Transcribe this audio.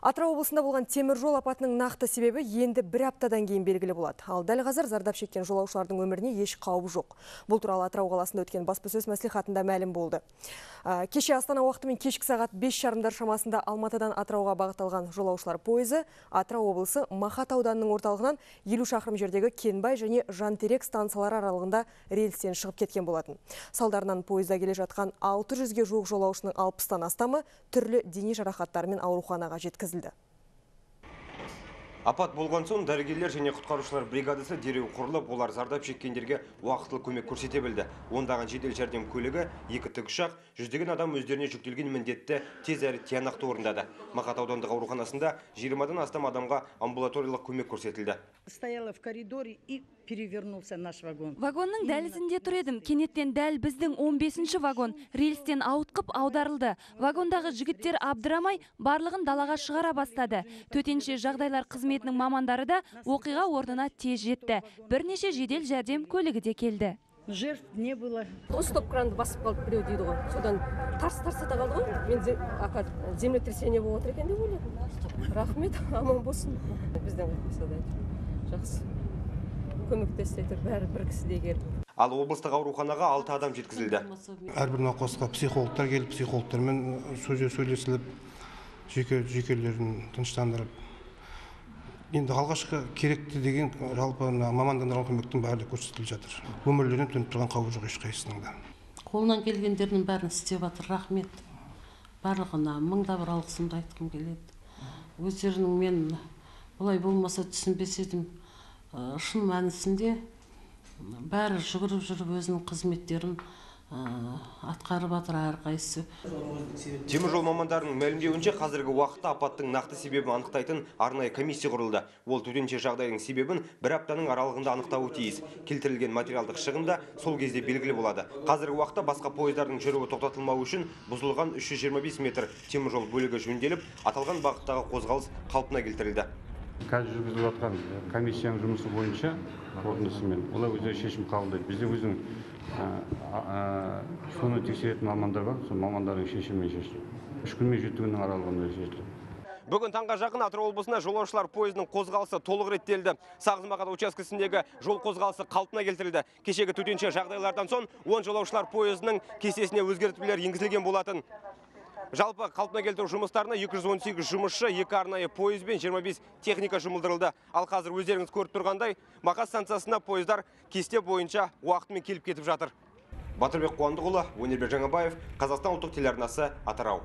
Атырау облысында болған темір жол апатының нақты себебі енді бір аптадан кейін белгілі болады. Ал дәл қазір зардап шеккен жолаушылардың өміріне еш қауіп жоқ. Бұл туралы Атырау қаласында өткен баспасөз мәслихатында мәлім болды. Кеше Астана уақытымен кешкі сағат 5 шарымдар шамасында Алматыдан Атырауға бағытталған жолаушылар пойызы Атырау облысы Махат ауданының орталығынан 50 шақырым жердегі Кенбай және Жантерек станциялары аралығында рельстен шығып кеткен болатын. Салдарынан пойызда келе жатқан 600-ге жуық жолаушының 60-тан астамы түрлі дене жарақаттарымен ауруханаға жеткізілді. çözüldü. Апат болған соң дәрігерлер және құтқарушылар бригадасы дереу құрылып, олар зардап шеккендерге уақытылы көмек көрсете білді. Ондаған жедел жәрдем көлігі, екі тікұшақ, жүздеген адам өздеріне жүктелген міндетті тез әрі тиянақты орындады. Мақат аудандық ауруханасында 20-дан астам адамға амбулаториялық көмек көрсетілді. стояла в коридоре и перевернулся наш вагон. Вагонның дәлізінде тұр едім. Кенеттен дәл біздің 15-ші вагон рельстен ауытқып аударылды. Вагондағы жігіттер абдырамай барлығын далаға шығара бастады. Төтенше жағдайлар қызметінің мамандары да оқиға орнына тез жетті. Бірнеше жедел жәрдем көлігі де келді. Жертв не было. стоп кранды басып қалды біреу дейді ғой содан тарс тарс ете қалды ғой мен землетрясение болып отыр екен деп ойладым рахмет аман болсын біздің да жақсы көмектесті әйтеуір бәрі бір кісідей келіп Ал облыстық ауруханаға 6 адам жеткізілді. әрбір науқасқа психологтар келіп психологтармен сөйле сөйлесіліп жүйке жүйкелерін тыныштандырып енді алғашқы керекті деген жалпы мына мамандандырылған көмектің барлығы көрсетіліп жатыр. Өмірлеріне төніп тұрған қауіп жоқ ешқайсысының да. Қолынан келгендердің бәрін істеп жатыр. Рахмет. Барлығына мың да бір алғысымды айтқым келеді. Өздерінің мен бұлай болмаса түсінбес едім Ә, шын мәнісінде бәрі жүгіріп жүріп өзінің қызметтерін атқарып жатыр әрқайсысы Темір жол мамандарының мәлімдеуінше қазіргі уақытта апаттың нақты себебін анықтайтын арнайы комиссия құрылды. Ол төтенше жағдайдың себебін бір аптаның аралығында анықтауы тиіс. Келтірілген материалдық шығын да сол кезде белгілі болады. Қазіргі уақытта басқа пойыздардың жүруі тоқтатылмау үшін бұзылған 325 метр темір жол бөлігі жөнделіп, аталған бағыттағы қозғалыс қалпына келтірілді. Қазір жүргізіліп жатқан комиссияның жұмысы бойынша қорытындысымен олар өздері шешім қабылдайды бізде өзінің соны тексеретін мамандар бар сол мамандардың шешімімен шешіледі үш күн мен жеті күннің аралығында шешіледі Бүгін таңға жақын Атырау облысына жолаушылар пойызының қозғалысы толық реттелді. Сағыз-Мақат учаскесіндегі жол қозғалысы қалпына келтірілді. Кешегі төтенше жағдайлардан соң 10 жолаушылар пойызының кестесіне өзгертулер енгізілген болатын. Жалпы қалпына келтіру жұмыстарына 218 жұмысшы, екі арнайы пойыз бен 25 техника жұмылдырылды. Ал қазір өздеріңіз көріп тұрғандай, Мақат станциясына пойыздар кесте бойынша уақытымен келіп кетіп жатыр. Батырбек Қуандықұлы, Өнербек Жаңабаев, Қазақстан ұлттық телеарнасы Атырау.